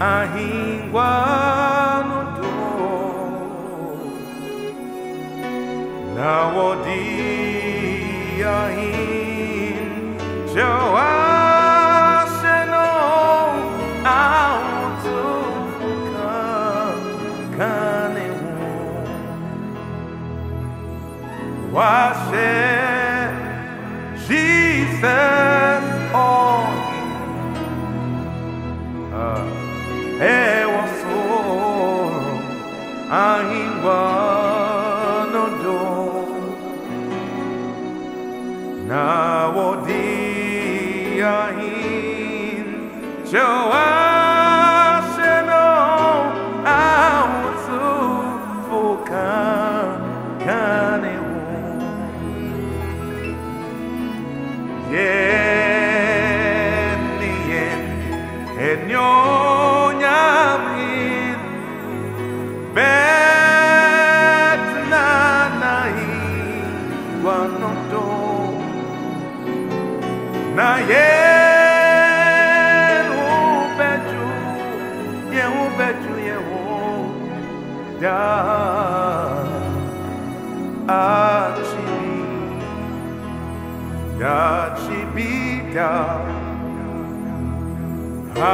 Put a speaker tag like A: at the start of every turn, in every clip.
A: ahingwa nudo Na wodi ahin Joashe ahin Joashe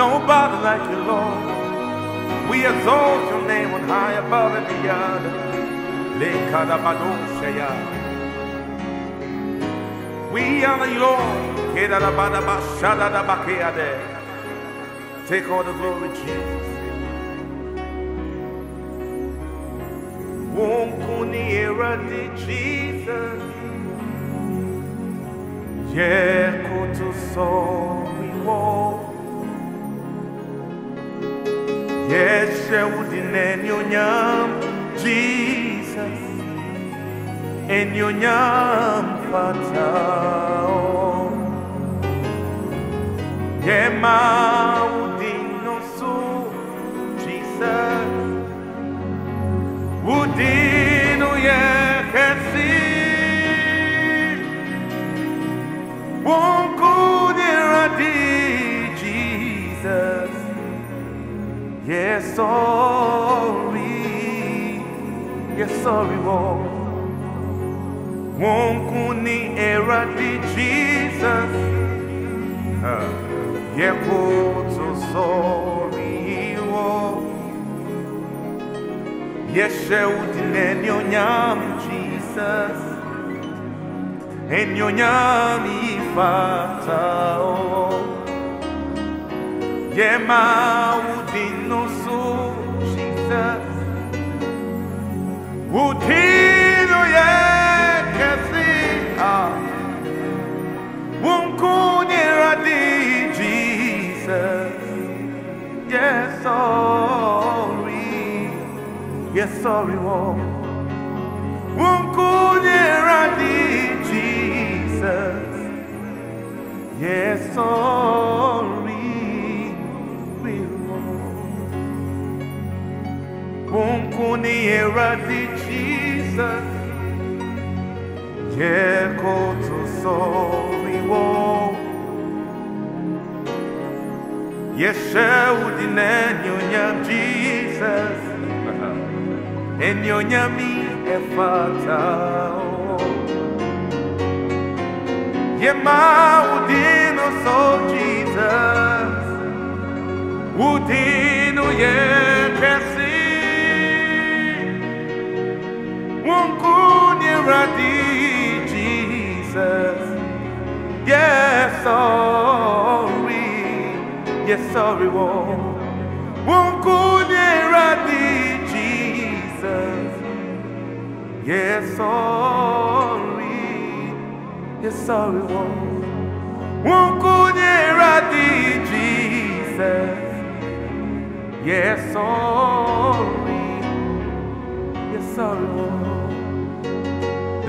A: Nobody like you, Lord. We exalt your name on high above and beyond. We honor you, Lord. Take all the glory, Jesus. Eradi Jesus. Yekoto so we walk. Yeshe udine nyonyam Jesus. Enyonyam fatao Yema udino su Jesus. Udino oh, yekesi Wonkudiradi Yes, sorry. Yes, sorry, Lord. Won't kuni era di Jesus. Yeah, so sorry, Lord. Yes, sheudine nyonyam Jesus. En nyonyam ifatao. Yema udino su Jesus Udino ye kesi ah Wunkuni radi Jesus? Yes sorry. Yes sorry wo Wunkuni radi Jesus Yes sorry Wunkuni eradi Jesus. Yeko to sorry wo Yeshe udine nyonyam Jesus. Enyonyami efata Yema udino so Jesus. Udino ye kesi Wunkunye radi Jesus. Yes sorry. Yes sorry wo Wunkunye radi Jesus. Yes sorry. Yes sorry wo Wunkunye radi Jesus. Yes sorry. Yes sorry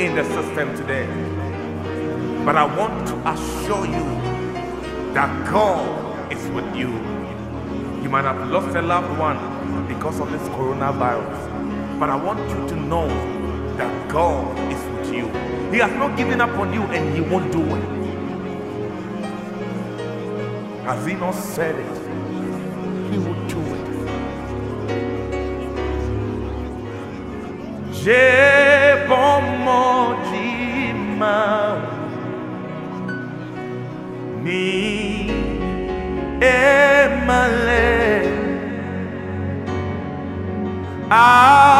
A: in the system today. But I want to assure you that God is with you. You might have lost a loved one because of this coronavirus. But I want you to know that God is with you. He has not given up on you and He won't do it. Has He not said it? He will do it. Mot ni emale alo bon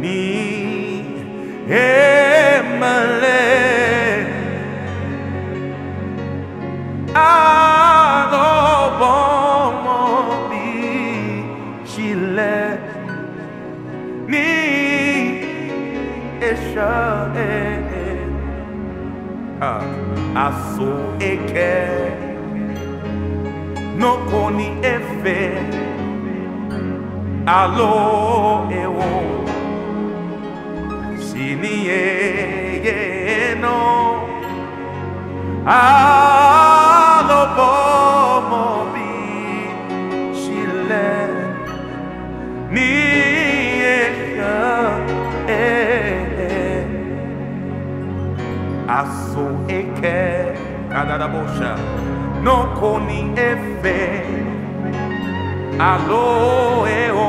A: ni emale adobomo bi chile ni esha ah aso eke. No koni efe. Alo ewo sini ye ye no alo bomo bi chile ni esha eh aso eke. Kadada bosha no koni efe. Alo eo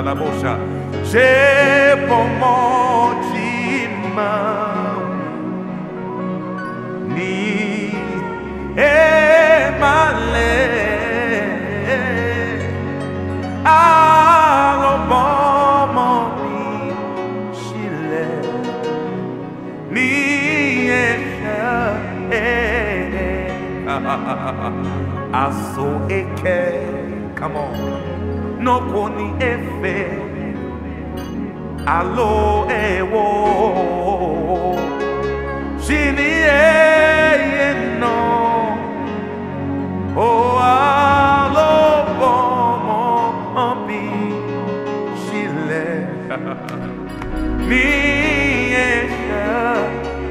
A: eh adalabosha je pomo ni emale esha eh aso eke. Come on no koni efe. Alo ewo. Shini no. Oh, alobomo bi chile mi esha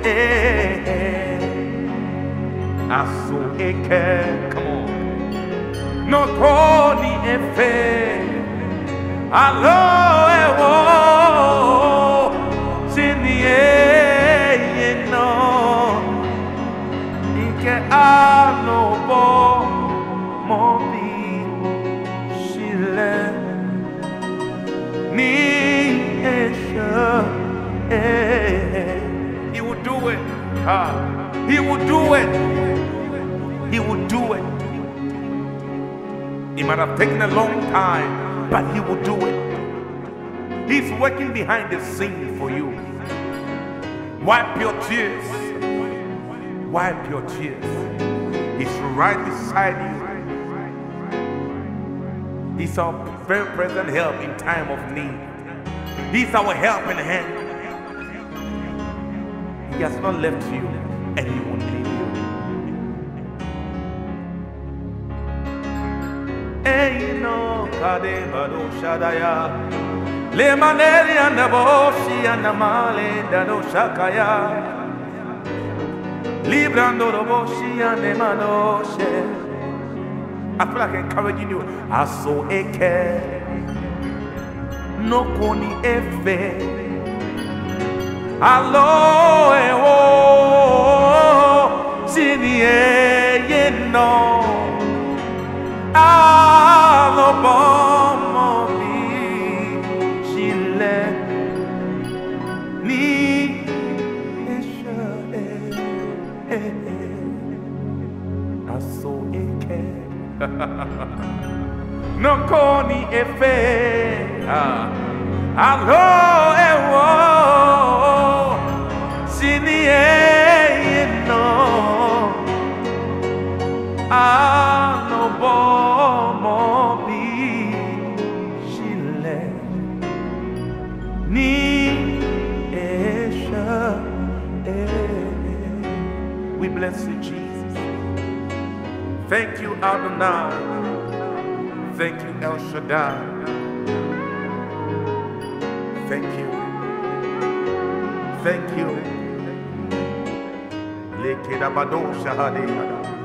A: eh aso eke come on no koni efe Alo ewo Sinie yeno Ike alobo Mobi Shile Ni esha. He will do it. He will do it. He will do it. It might have taken a long time, but he will do it. He's working behind the scene for you. Wipe your tears. Wipe your tears. He's right beside you. He's our very present help in time of need. He's our helping hand. He has not left you and he won't leave no, kade bado shadaya. Le maneri and the and the dado shakaya. Librando and. I feel like encouraging you. Aso eke. No koni efe. Alo ewo sini eye no alo bomo no koni efe ah. Alo ewo sini eye no ano bomo bi shile. Ni esha we bless you Jesus. Thank you Adonai thank you El Shaddai thank you thank you Lekedabado shahade yada.